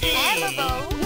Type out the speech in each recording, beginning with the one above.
Terrible.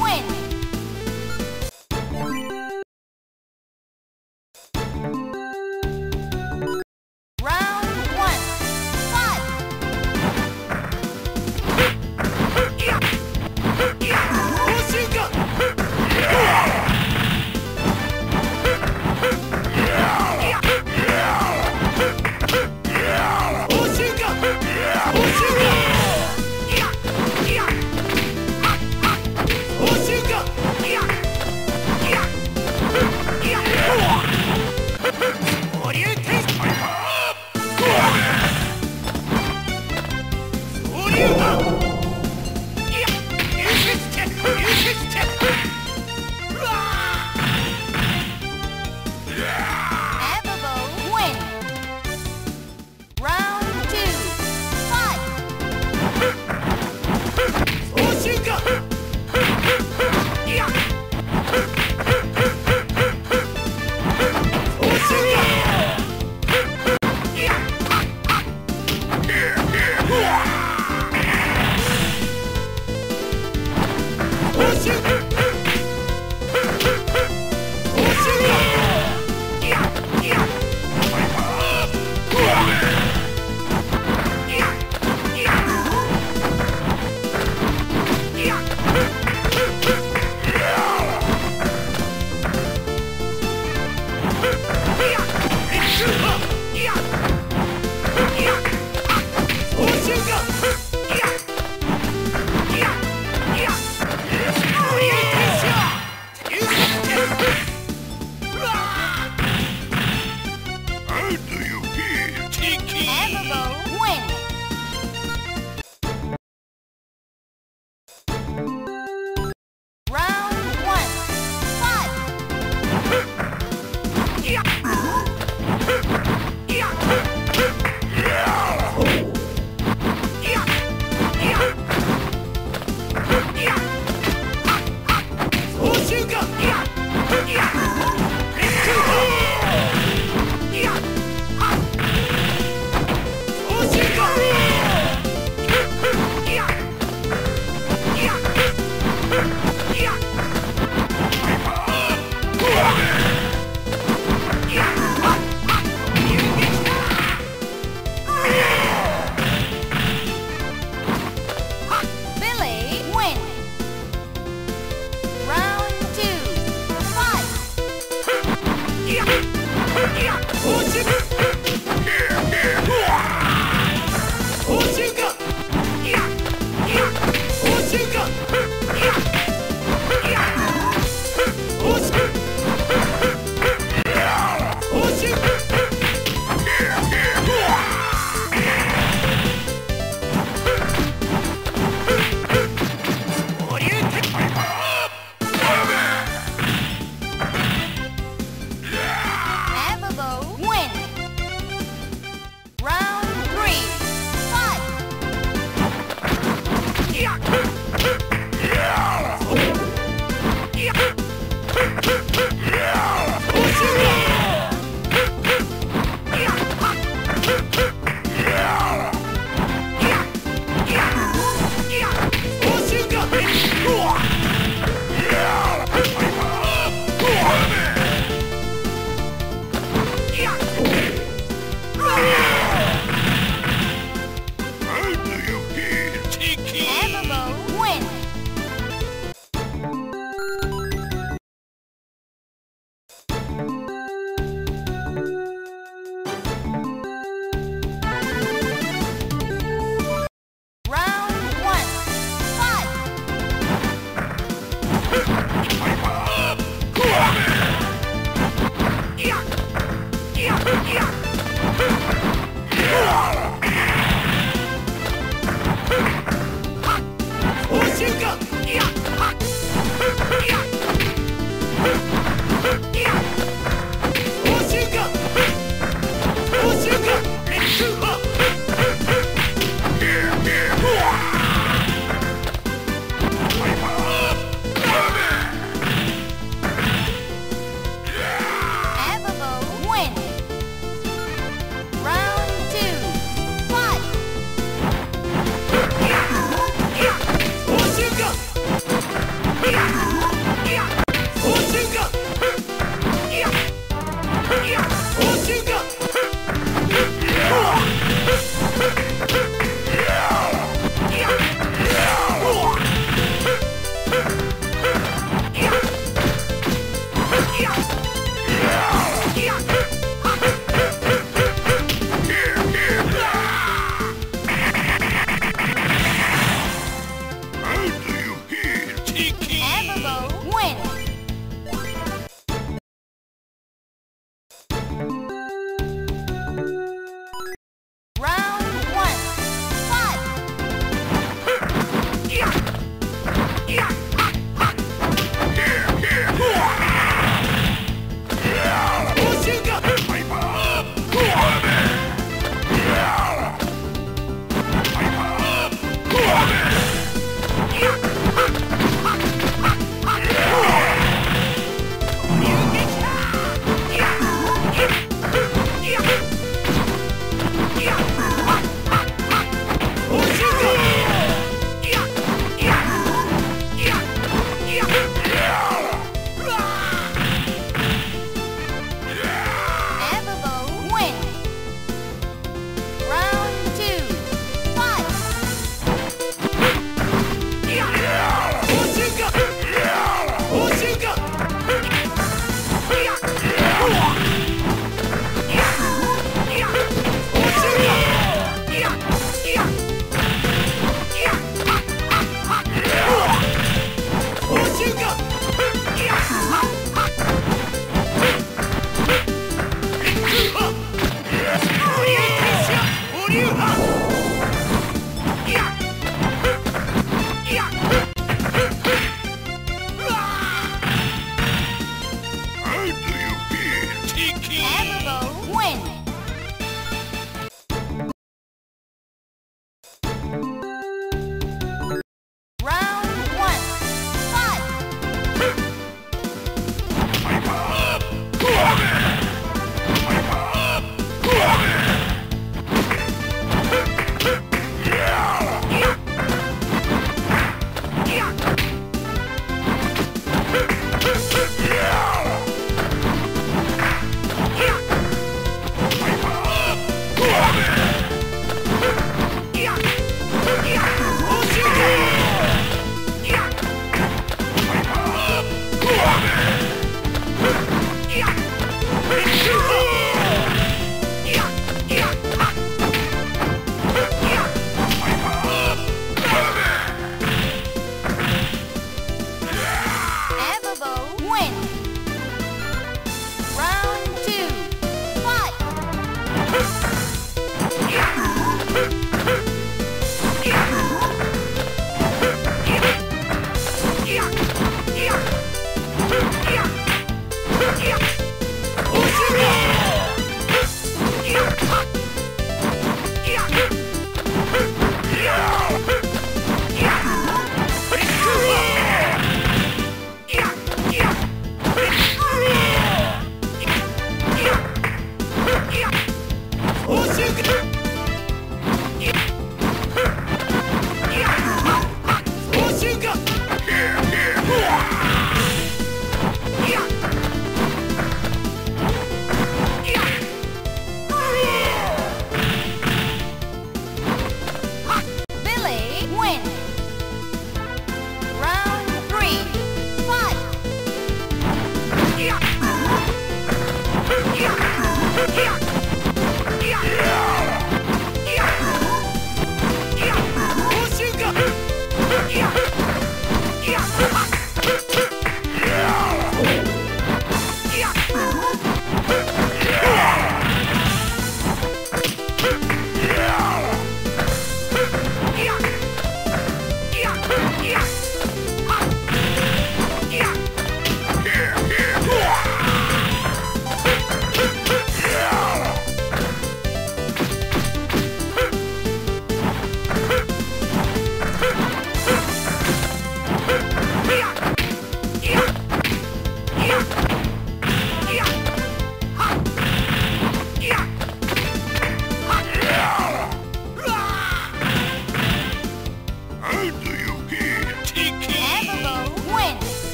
落ちる。